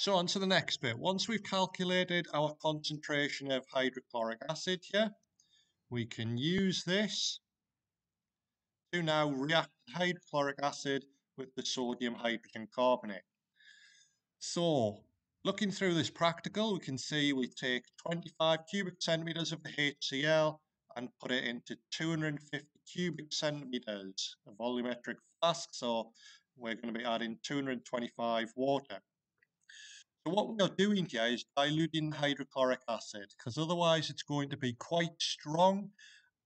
So on to the next bit. Once we've calculated our concentration of hydrochloric acid here, we can use this to now react hydrochloric acid with the sodium hydrogen carbonate. So looking through this practical, we can see we take 25 cubic centimeters of the HCl and put it into 250 cubic centimeters, a volumetric flask. So we're going to be adding 225 water. So what we are doing here is diluting hydrochloric acid because otherwise it's going to be quite strong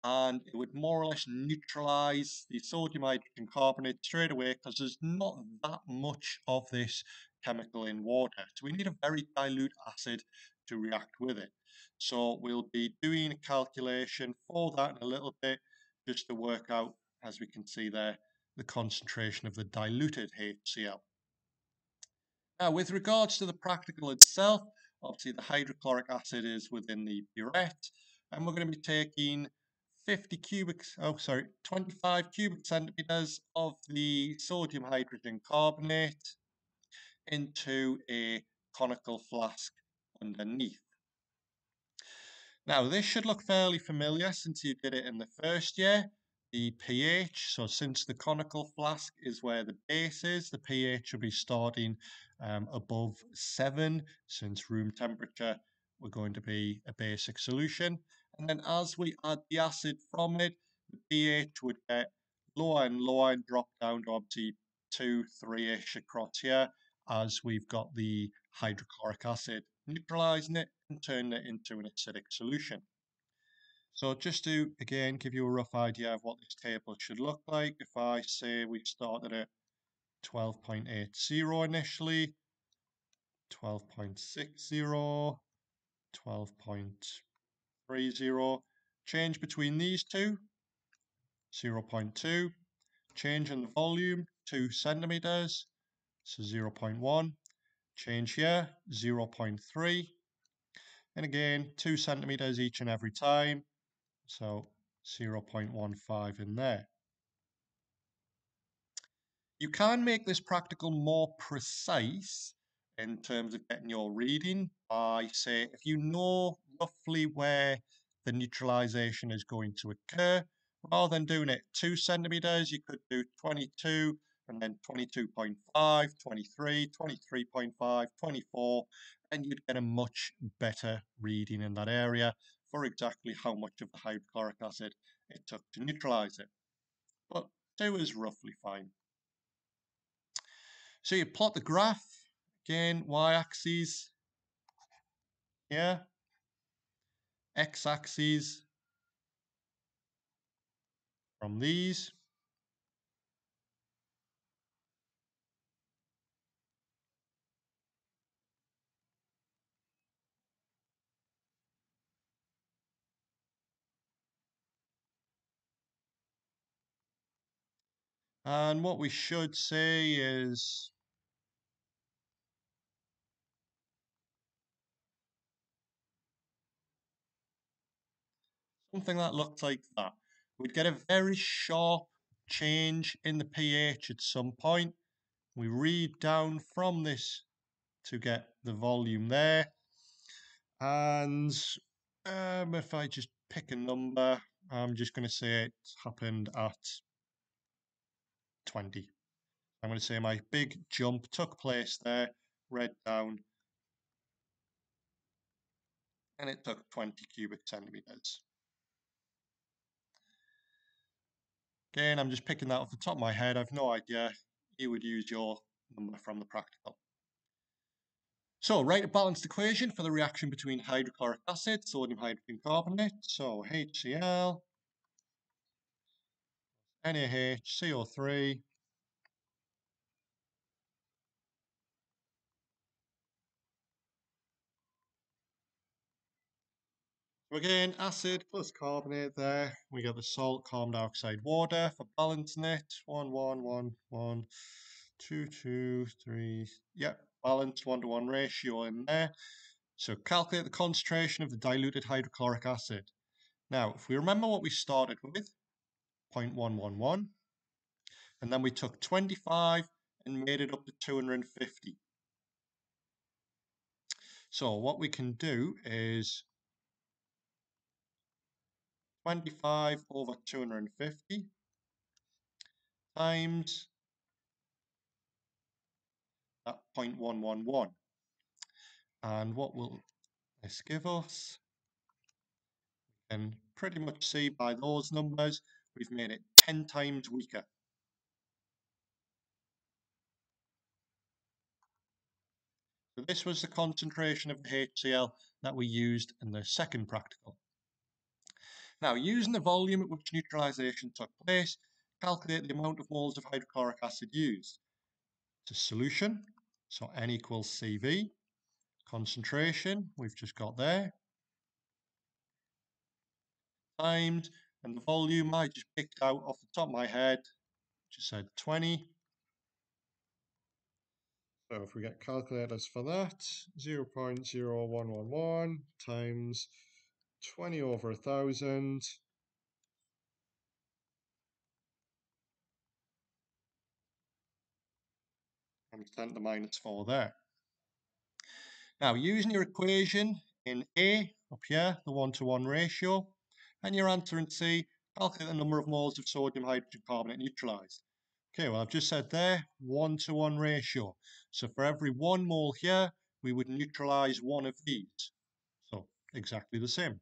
and it would more or less neutralize the sodium hydrogen carbonate straight away because there's not that much of this chemical in water. So we need a very dilute acid to react with it. So we'll be doing a calculation for that in a little bit just to work out, as we can see there, the concentration of the diluted HCl. Now, with regards to the practical itself, obviously the hydrochloric acid is within the burette, and we're going to be taking 50 cubic, oh sorry, 25 cubic centimeters of the sodium hydrogen carbonate into a conical flask underneath. Now, this should look fairly familiar since you did it in the first year the pH. So since the conical flask is where the base is, the pH should be starting um, above 7. Since room temperature, we're going to be a basic solution. And then as we add the acid from it, the pH would get lower and lower and drop down to obviously 2, 3-ish across here as we've got the hydrochloric acid neutralizing it and turning it into an acidic solution. So just to, again, give you a rough idea of what this table should look like, if I say we started at 12.80 initially, 12.60, 12.30, change between these two, 0.2, change in the volume, 2 centimeters, so 0.1, change here, 0.3, and again, 2 centimeters each and every time, so 0.15 in there. You can make this practical more precise in terms of getting your reading by say if you know roughly where the neutralization is going to occur rather than doing it two centimeters you could do 22 and then 22.5 23 23.5 24 and you'd get a much better reading in that area for exactly how much of the hydrochloric acid it took to neutralize it. But 2 is roughly fine. So you plot the graph, again, y-axis here, x-axis from these, And what we should say is something that looks like that. We'd get a very sharp change in the pH at some point. We read down from this to get the volume there. And um, if I just pick a number, I'm just going to say it happened at 20. I'm going to say my big jump took place there, read down, and it took 20 cubic centimeters. Again, I'm just picking that off the top of my head. I've no idea. You would use your number from the practical. So write a balanced equation for the reaction between hydrochloric acid, sodium hydrogen carbonate. So HCl, NaH, CO3, So again, acid plus carbonate there. We got the salt, carbon dioxide, water for balancing it. One, one, one, one, two, two, three. Yep, balanced one to one ratio in there. So calculate the concentration of the diluted hydrochloric acid. Now, if we remember what we started with, 0.111, and then we took 25 and made it up to 250. So what we can do is 25 over 250 times that 0.111. And what will this give us? We can pretty much see by those numbers, we've made it 10 times weaker. So this was the concentration of the HCl that we used in the second practical. Now, using the volume at which neutralization took place, calculate the amount of moles of hydrochloric acid used. It's a solution, so N equals CV. Concentration, we've just got there. Times, and the volume I just picked out off the top of my head, just said 20. So if we get calculators for that, 0 0.0111 times 20 over 1,000 and 10 to the minus 4 there. Now, using your equation in A, up here, the one-to-one -one ratio, and your answer in C, calculate the number of moles of sodium hydrogen carbonate neutralized. Okay, well, I've just said there, one-to-one -one ratio. So for every one mole here, we would neutralize one of these. So exactly the same.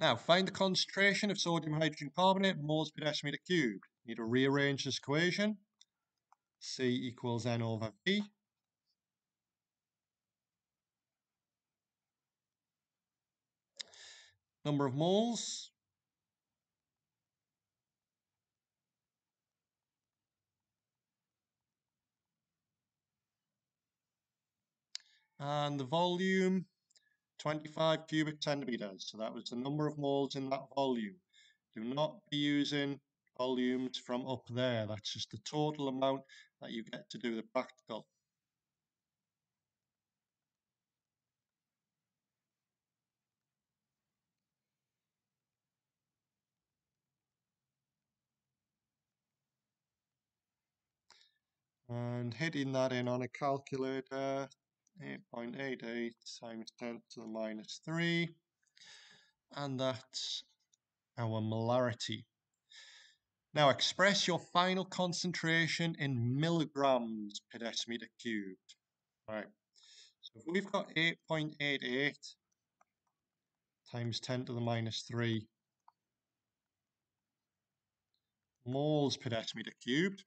Now, find the concentration of sodium hydrogen carbonate moles per decimeter cubed. You need to rearrange this equation. C equals N over V. Number of moles. And the volume 25 cubic centimeters. So that was the number of moles in that volume. Do not be using volumes from up there. That's just the total amount that you get to do the practical. And hitting that in on a calculator, 8.88 times 10 to the minus 3. And that's our molarity. Now express your final concentration in milligrams per decimeter cubed. Right. So if we've got 8.88 times 10 to the minus 3 moles per decimeter cubed,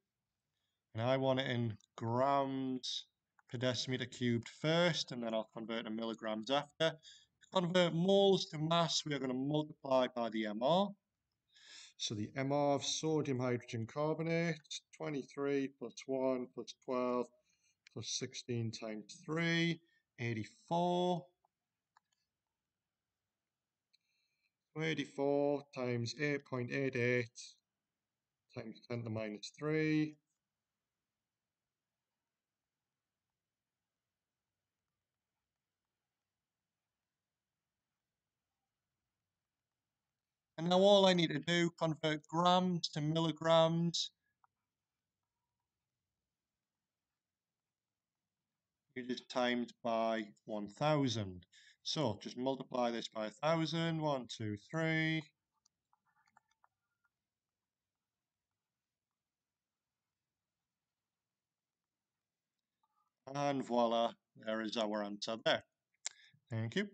and I want it in grams per decimeter cubed first, and then I'll convert to milligrams after. To convert moles to mass, we are going to multiply by the MR. So the MR of sodium hydrogen carbonate, 23 plus 1 plus 12 plus 16 times 3, 84. 84 times 8.88 times 10 to the minus 3 And now all I need to do, convert grams to milligrams. You just times by 1000. So just multiply this by 1000. 1, 2, 3. And voila, there is our answer there. Thank you.